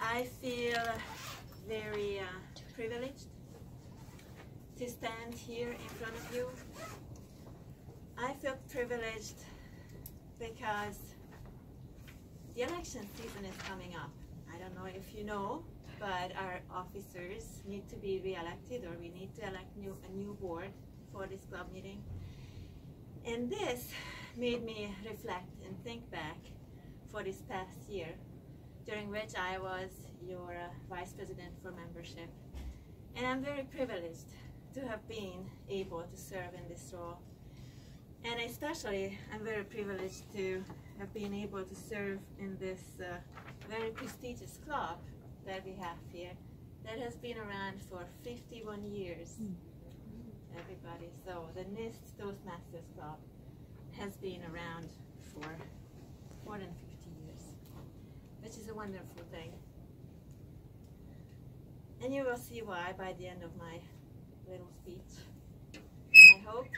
I feel very uh, privileged to stand here in front of you. I feel privileged because the election season is coming up. I don't know if you know, but our officers need to be re-elected or we need to elect new, a new board for this club meeting. And this made me reflect and think back for this past year, during which I was your uh, vice president for membership. And I'm very privileged to have been able to serve in this role. And especially, I'm very privileged to have been able to serve in this uh, very prestigious club that we have here that has been around for 51 years. Mm. Everybody, so the NIST Toastmasters Club has been around for more than 50 years, which is a wonderful thing. And you will see why by the end of my little speech. I hope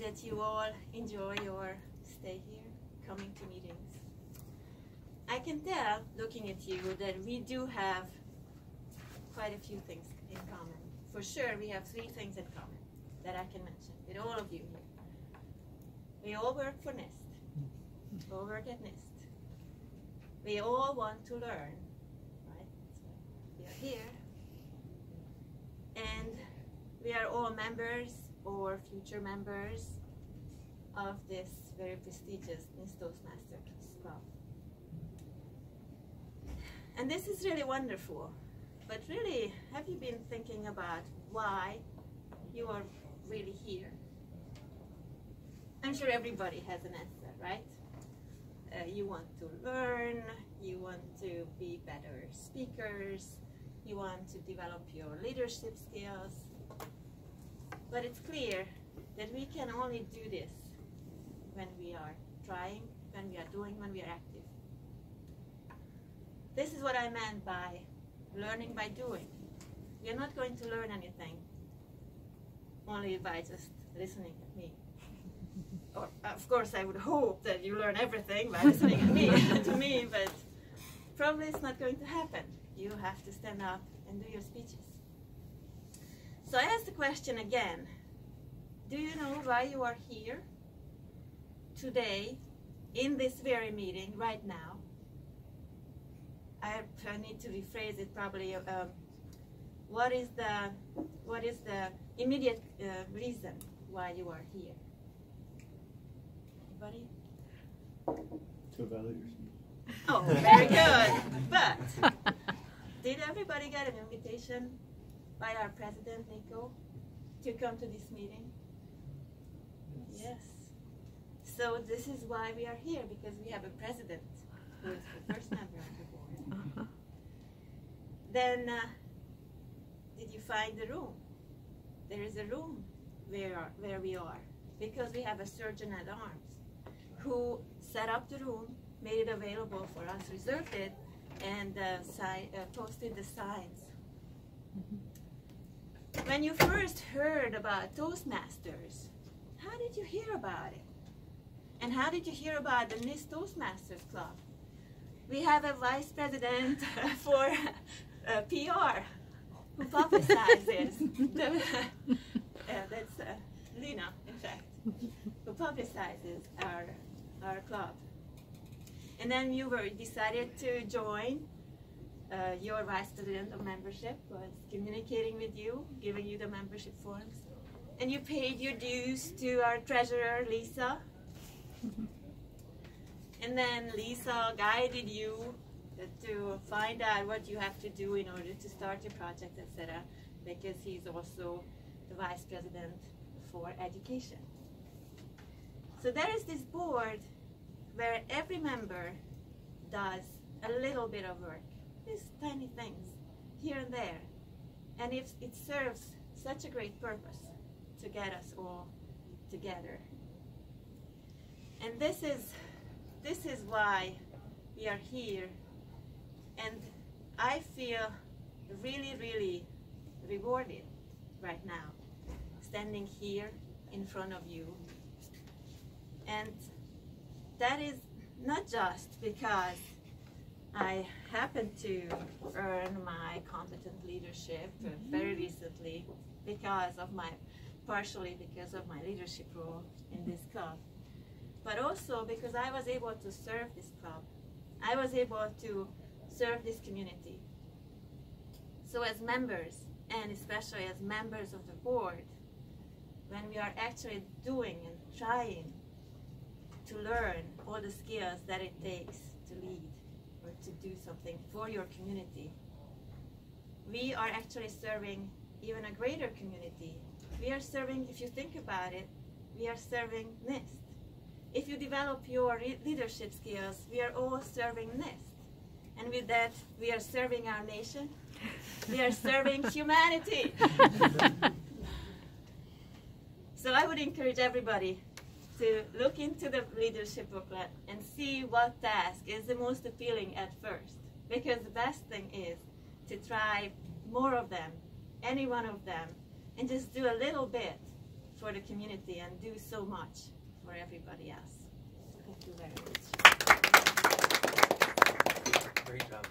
that you all enjoy your stay here, coming to meetings. I can tell, looking at you, that we do have quite a few things in common. For sure, we have three things in common that I can mention with all of you here. We all work for NIST. We hmm. all work at NIST. We all want to learn, right? we are here. And we are all members or future members of this very prestigious NIST Toastmasters Club. And this is really wonderful. But really, have you been thinking about why you are really here? I'm sure everybody has an answer, right? You want to learn, you want to be better speakers, you want to develop your leadership skills. But it's clear that we can only do this when we are trying, when we are doing, when we are active. This is what I meant by learning by doing. We are not going to learn anything only by just listening at me. Or, of course, I would hope that you learn everything by listening at me, to me, but probably it's not going to happen. You have to stand up and do your speeches. So I ask the question again. Do you know why you are here today in this very meeting right now? I, I need to rephrase it probably. Um, what is the what is the immediate uh, reason why you are here? Anybody? To evaluate your speech. Oh, very good. but did everybody get an invitation by our president, Nico, to come to this meeting? Yes. yes. So this is why we are here, because we have a president who is the first member of the board. Uh -huh. Then, uh, did you find the room? There is a room where, where we are, because we have a sergeant at arms who set up the room, made it available for us, reserved it, and uh, uh, posted the signs. When you first heard about Toastmasters, how did you hear about it? And how did you hear about the NIST Toastmasters Club? We have a vice president for uh, PR who publicizes the, uh, that's uh, Lina, in fact, who publicizes our our club. And then you were decided to join. Uh, your vice president of membership was communicating with you, giving you the membership forms. And you paid your dues to our treasurer, Lisa. and then Lisa guided you to find out what you have to do in order to start your project, etc. Because he's also the vice president for education. So there is this board where every member does a little bit of work, these tiny things here and there. And it, it serves such a great purpose to get us all together. And this is, this is why we are here. And I feel really, really rewarded right now, standing here in front of you. And that is not just because I happened to earn my competent leadership uh, very recently because of my, partially because of my leadership role in this club, but also because I was able to serve this club. I was able to serve this community. So as members, and especially as members of the board, when we are actually doing and trying to learn all the skills that it takes to lead or to do something for your community, we are actually serving even a greater community. We are serving, if you think about it, we are serving NIST. If you develop your leadership skills, we are all serving NIST. And with that, we are serving our nation. We are serving humanity. so I would encourage everybody to look into the leadership booklet and see what task is the most appealing at first. Because the best thing is to try more of them, any one of them, and just do a little bit for the community and do so much for everybody else. Thank you very much. Great job,